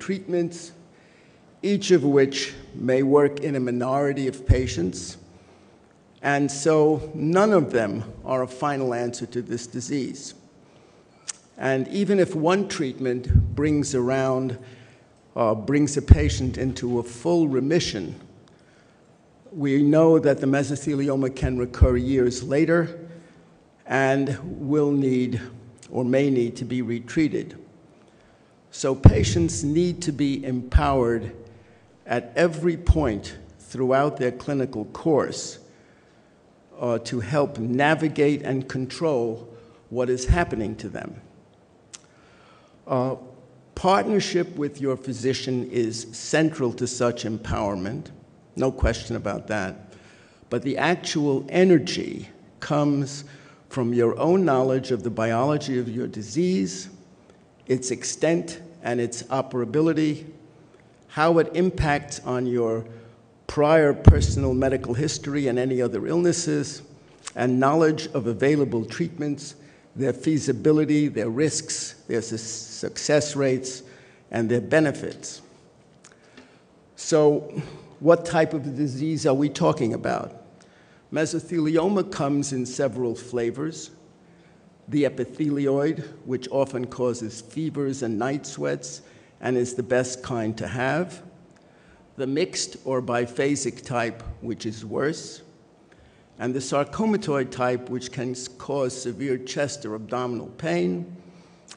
treatments, each of which may work in a minority of patients, and so none of them are a final answer to this disease. And even if one treatment brings around, uh, brings a patient into a full remission, we know that the mesothelioma can recur years later and will need or may need to be retreated. So patients need to be empowered at every point throughout their clinical course uh, to help navigate and control what is happening to them. Uh, partnership with your physician is central to such empowerment, no question about that. But the actual energy comes from your own knowledge of the biology of your disease, its extent and its operability, how it impacts on your prior personal medical history and any other illnesses, and knowledge of available treatments, their feasibility, their risks, their su success rates, and their benefits. So, what type of disease are we talking about? Mesothelioma comes in several flavors. The epithelioid, which often causes fevers and night sweats and is the best kind to have. The mixed or biphasic type, which is worse. And the sarcomatoid type, which can cause severe chest or abdominal pain,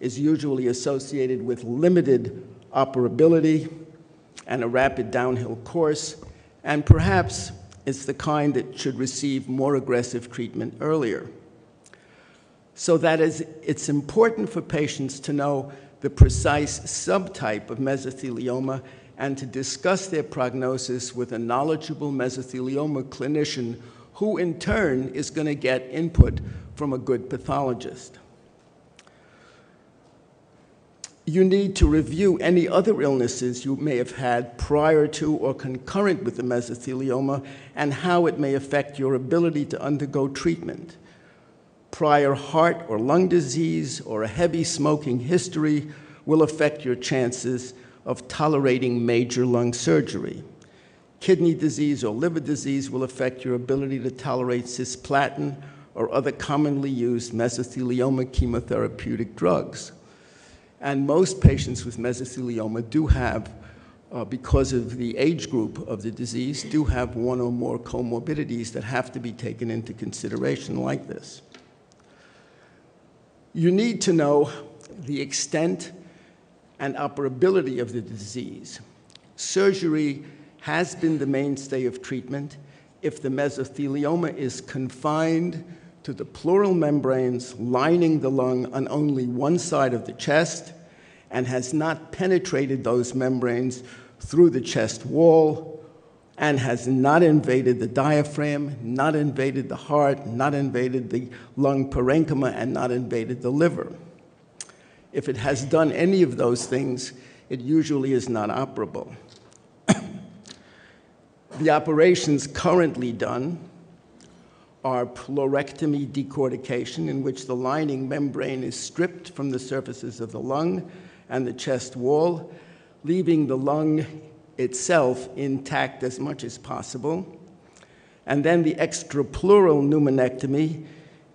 is usually associated with limited operability and a rapid downhill course, and perhaps it's the kind that should receive more aggressive treatment earlier. So that is, it's important for patients to know the precise subtype of mesothelioma and to discuss their prognosis with a knowledgeable mesothelioma clinician who in turn is going to get input from a good pathologist. You need to review any other illnesses you may have had prior to or concurrent with the mesothelioma and how it may affect your ability to undergo treatment. Prior heart or lung disease or a heavy smoking history will affect your chances of tolerating major lung surgery. Kidney disease or liver disease will affect your ability to tolerate cisplatin or other commonly used mesothelioma chemotherapeutic drugs. And most patients with mesothelioma do have, uh, because of the age group of the disease, do have one or more comorbidities that have to be taken into consideration like this. You need to know the extent and operability of the disease. Surgery has been the mainstay of treatment if the mesothelioma is confined to the pleural membranes lining the lung on only one side of the chest and has not penetrated those membranes through the chest wall and has not invaded the diaphragm, not invaded the heart, not invaded the lung parenchyma, and not invaded the liver. If it has done any of those things, it usually is not operable. the operations currently done are pleurectomy decortication, in which the lining membrane is stripped from the surfaces of the lung and the chest wall, leaving the lung itself intact as much as possible. And then the extrapleural pneumonectomy,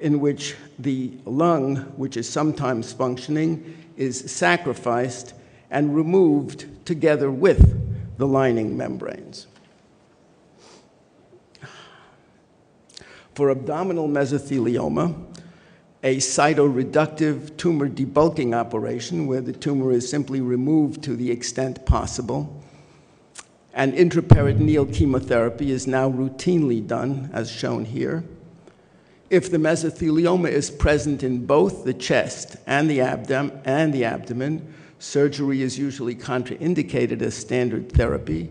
in which the lung, which is sometimes functioning, is sacrificed and removed together with the lining membranes. For abdominal mesothelioma, a cytoreductive tumor debulking operation where the tumor is simply removed to the extent possible. And intraperitoneal chemotherapy is now routinely done, as shown here. If the mesothelioma is present in both the chest and the, abdom and the abdomen, surgery is usually contraindicated as standard therapy,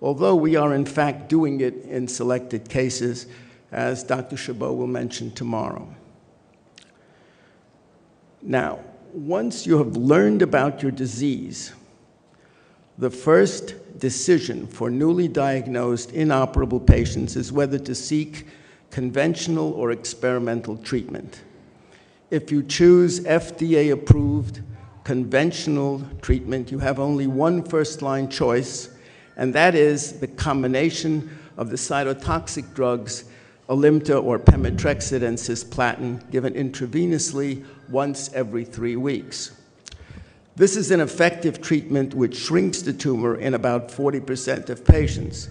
although we are in fact doing it in selected cases as Dr. Chabot will mention tomorrow. Now, once you have learned about your disease, the first decision for newly diagnosed inoperable patients is whether to seek conventional or experimental treatment. If you choose FDA approved conventional treatment, you have only one first line choice, and that is the combination of the cytotoxic drugs Alimta or pemetrexed and cisplatin given intravenously once every three weeks. This is an effective treatment which shrinks the tumor in about 40% of patients.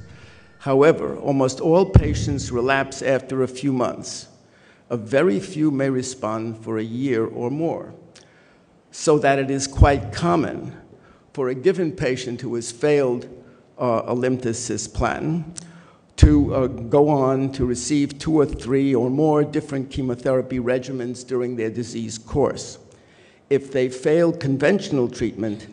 However, almost all patients relapse after a few months. A very few may respond for a year or more, so that it is quite common for a given patient who has failed uh, Alimta cisplatin to uh, go on to receive two or three or more different chemotherapy regimens during their disease course. If they fail conventional treatment,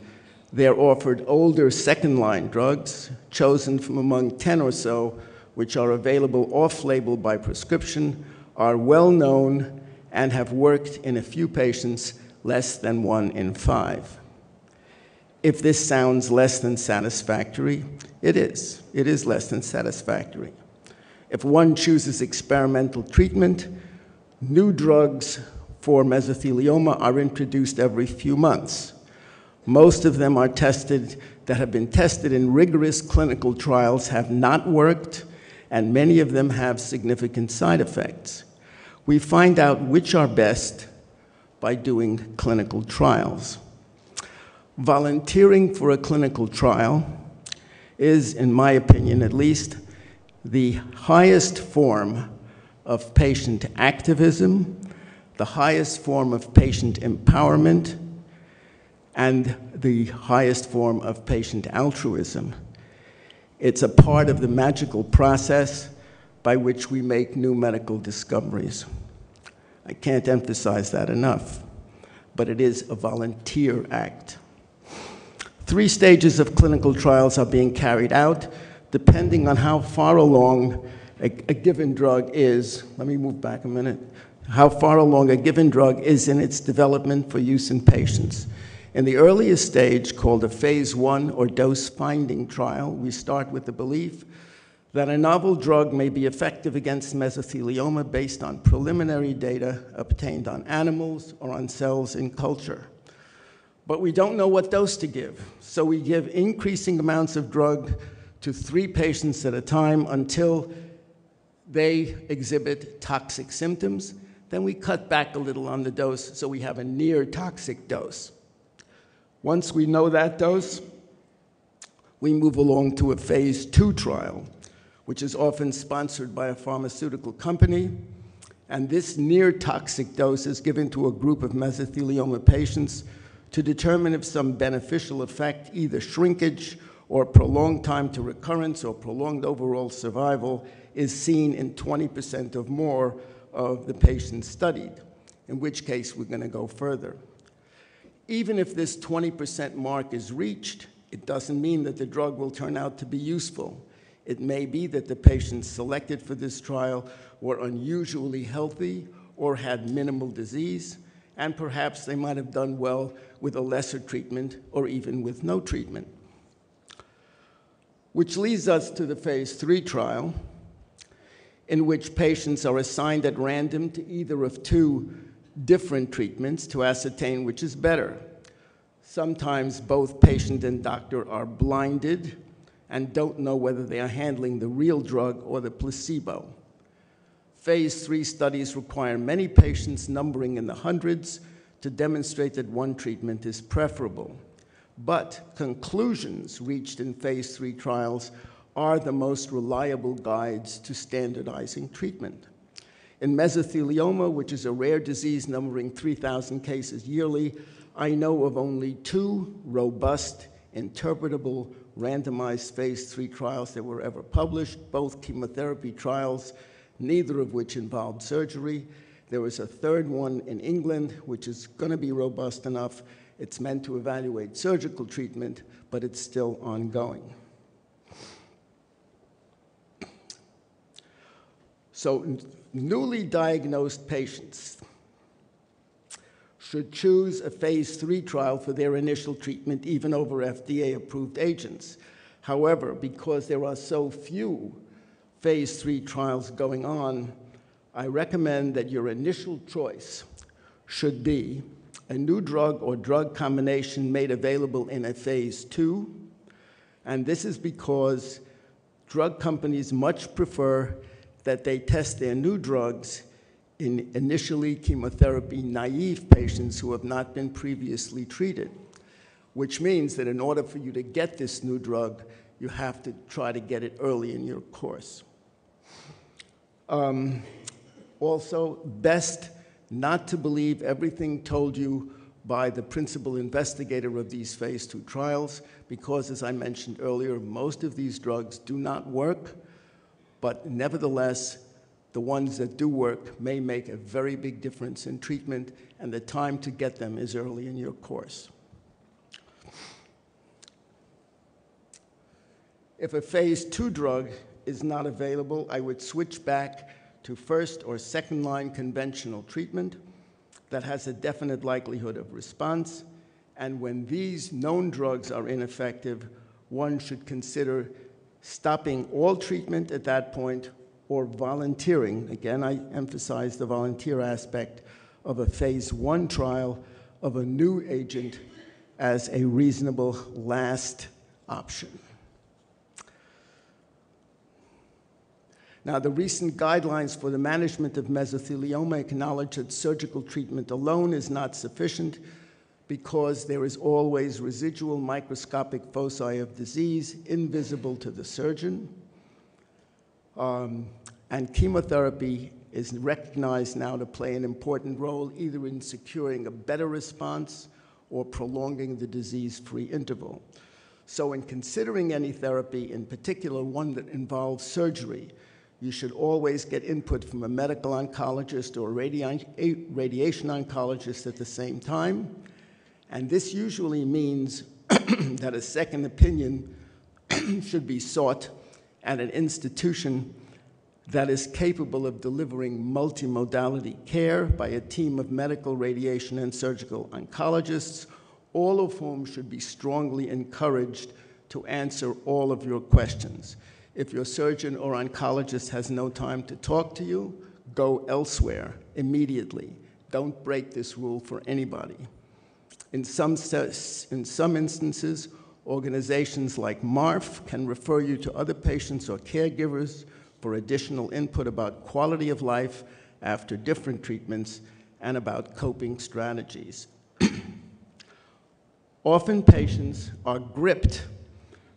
they're offered older second line drugs chosen from among 10 or so, which are available off label by prescription, are well known, and have worked in a few patients, less than one in five. If this sounds less than satisfactory, it is. It is less than satisfactory. If one chooses experimental treatment, new drugs for mesothelioma are introduced every few months. Most of them are tested that have been tested in rigorous clinical trials have not worked, and many of them have significant side effects. We find out which are best by doing clinical trials. Volunteering for a clinical trial is, in my opinion at least, the highest form of patient activism, the highest form of patient empowerment, and the highest form of patient altruism. It's a part of the magical process by which we make new medical discoveries. I can't emphasize that enough, but it is a volunteer act. Three stages of clinical trials are being carried out depending on how far along a, a, given drug is. Let me move back a minute. How far along a given drug is in its development for use in patients. In the earliest stage, called a phase one or dose finding trial, we start with the belief that a novel drug may be effective against mesothelioma based on preliminary data obtained on animals or on cells in culture but we don't know what dose to give. So we give increasing amounts of drug to three patients at a time until they exhibit toxic symptoms. Then we cut back a little on the dose so we have a near toxic dose. Once we know that dose, we move along to a phase two trial, which is often sponsored by a pharmaceutical company. And this near toxic dose is given to a group of mesothelioma patients to determine if some beneficial effect, either shrinkage or prolonged time to recurrence or prolonged overall survival, is seen in 20% or more of the patients studied, in which case we're going to go further. Even if this 20% mark is reached, it doesn't mean that the drug will turn out to be useful. It may be that the patients selected for this trial were unusually healthy or had minimal disease, and perhaps they might have done well with a lesser treatment or even with no treatment. Which leads us to the phase three trial, in which patients are assigned at random to either of two different treatments to ascertain which is better. Sometimes both patient and doctor are blinded and don't know whether they are handling the real drug or the placebo. Phase three studies require many patients, numbering in the hundreds, to demonstrate that one treatment is preferable. But conclusions reached in phase three trials are the most reliable guides to standardizing treatment. In mesothelioma, which is a rare disease numbering 3,000 cases yearly, I know of only two robust, interpretable, randomized phase three trials that were ever published, both chemotherapy trials neither of which involved surgery. There was a third one in England, which is going to be robust enough. It's meant to evaluate surgical treatment, but it's still ongoing. So, newly diagnosed patients should choose a phase three trial for their initial treatment, even over FDA approved agents. However, because there are so few phase three trials going on, I recommend that your initial choice should be a new drug or drug combination made available in a phase two, and this is because drug companies much prefer that they test their new drugs in initially chemotherapy naive patients who have not been previously treated, which means that in order for you to get this new drug, you have to try to get it early in your course. Um, also, best not to believe everything told you by the principal investigator of these phase two trials, because as I mentioned earlier, most of these drugs do not work, but nevertheless, the ones that do work may make a very big difference in treatment, and the time to get them is early in your course. If a phase two drug is not available, I would switch back to first or second line conventional treatment that has a definite likelihood of response. And when these known drugs are ineffective, one should consider stopping all treatment at that point or volunteering. Again, I emphasize the volunteer aspect of a phase one trial of a new agent as a reasonable last option. Now, the recent guidelines for the management of mesothelioma acknowledge that surgical treatment alone is not sufficient because there is always residual microscopic foci of disease invisible to the surgeon. Um, and chemotherapy is recognized now to play an important role either in securing a better response or prolonging the disease free interval. So, in considering any therapy, in particular one that involves surgery, you should always get input from a medical oncologist or a radiation oncologist at the same time. And this usually means that a second opinion should be sought at an institution that is capable of delivering multimodality care by a team of medical, radiation, and surgical oncologists, all of whom should be strongly encouraged to answer all of your questions. If your surgeon or oncologist has no time to talk to you, go elsewhere immediately. Don't break this rule for anybody. In some, in some instances, organizations like MARF can refer you to other patients or caregivers for additional input about quality of life after different treatments and about coping strategies. Often patients are gripped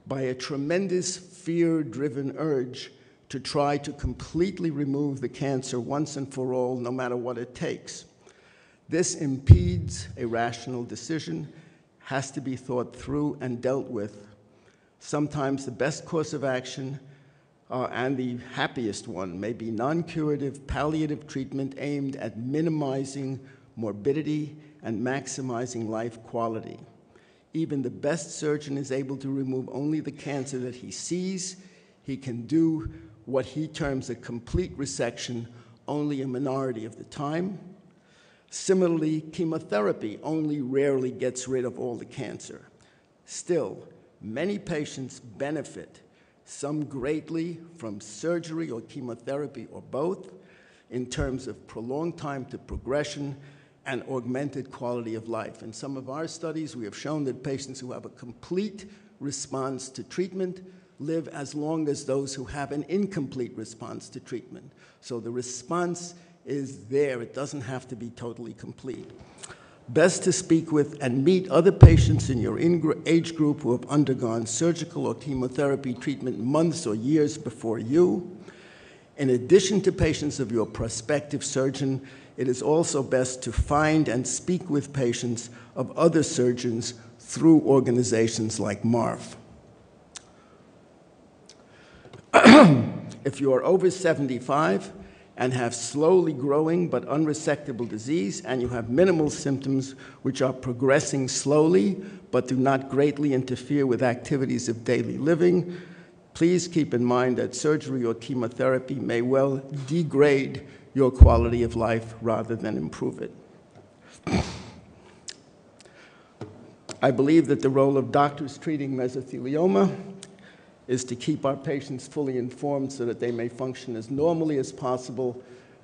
by a tremendous fear driven urge to try to completely remove the cancer once and for all, no matter what it takes. This impedes a rational decision, has to be thought through and dealt with. Sometimes the best course of action uh, and the happiest one may be non curative palliative treatment aimed at minimizing morbidity and maximizing life quality. Even the best surgeon is able to remove only the cancer that he sees. He can do what he terms a complete resection only a minority of the time. Similarly, chemotherapy only rarely gets rid of all the cancer. Still, many patients benefit, some greatly from surgery or chemotherapy or both, in terms of prolonged time to progression and augmented quality of life. In some of our studies, we have shown that patients who have a complete response to treatment live as long as those who have an incomplete response to treatment. So the response is there, it doesn't have to be totally complete. Best to speak with and meet other patients in your age group who have undergone surgical or chemotherapy treatment months or years before you. In addition to patients of your prospective surgeon, it is also best to find and speak with patients of other surgeons through organizations like MARF. if you are over 75 and have slowly growing but unresectable disease, and you have minimal symptoms which are progressing slowly but do not greatly interfere with activities of daily living, please keep in mind that surgery or chemotherapy may well degrade your quality of life rather than improve it. I believe that the role of doctors treating mesothelioma is to keep our patients fully informed so that they may function as normally as possible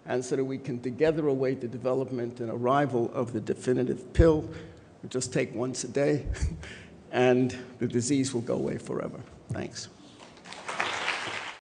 and so that we can together await the development and arrival of the definitive pill. We just take once a day, and the disease will go away forever. Thanks.